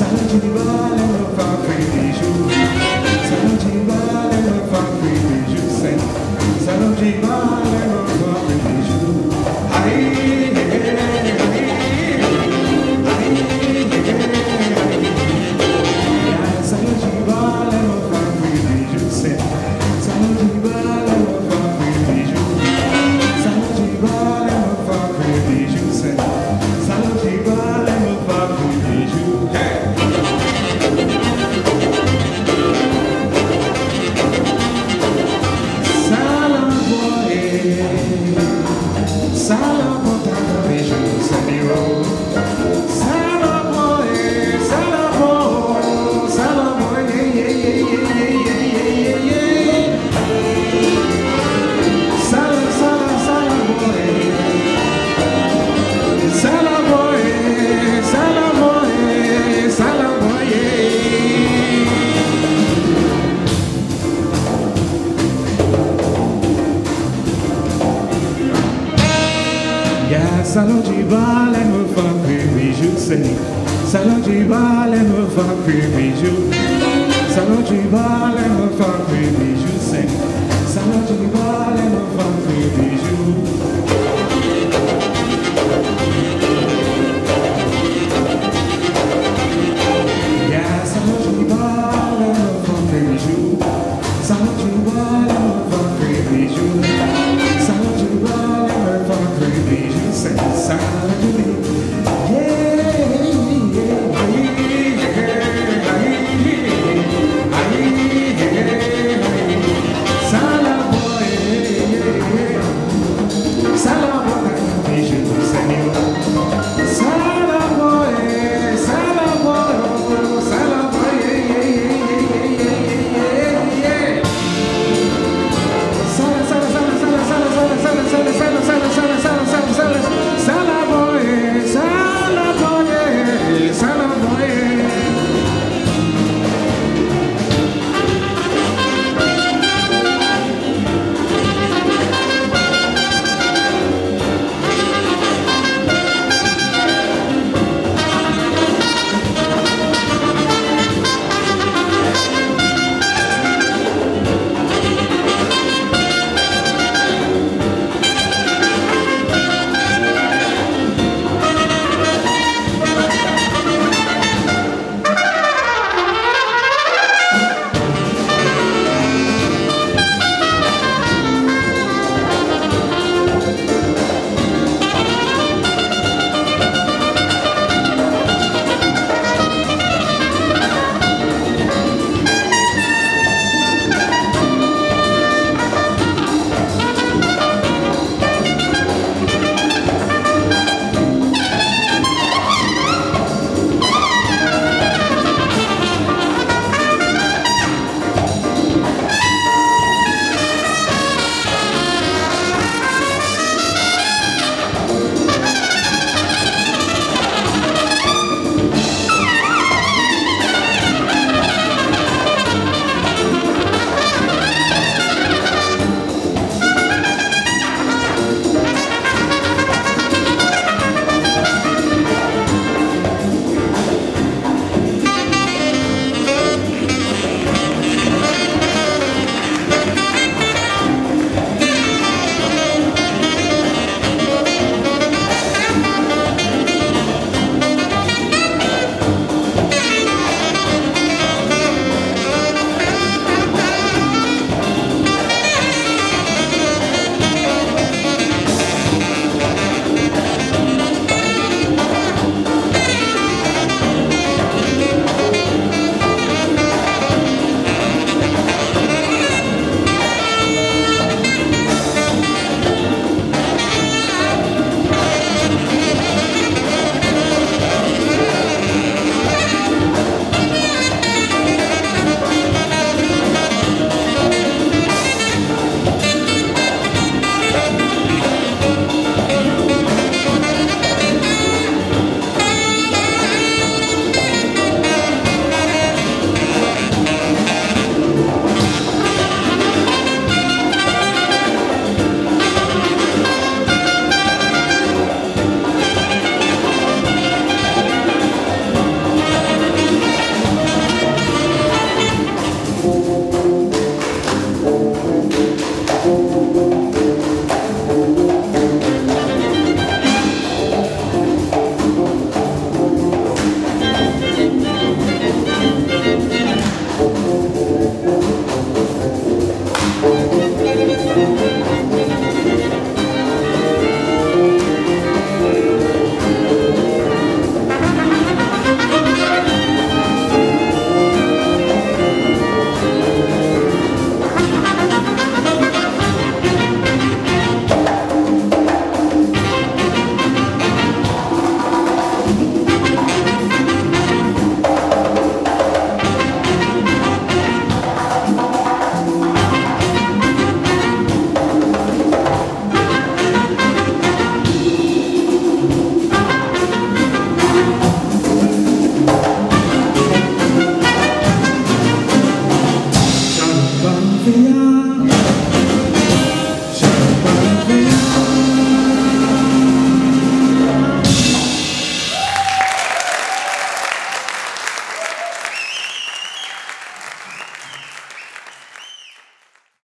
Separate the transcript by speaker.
Speaker 1: Santo de Vale, meu Pai, Salut, de balé me va crever, je sais. Salon du ballet me va crever, je Salon du ballet me va crever, je sais. Salon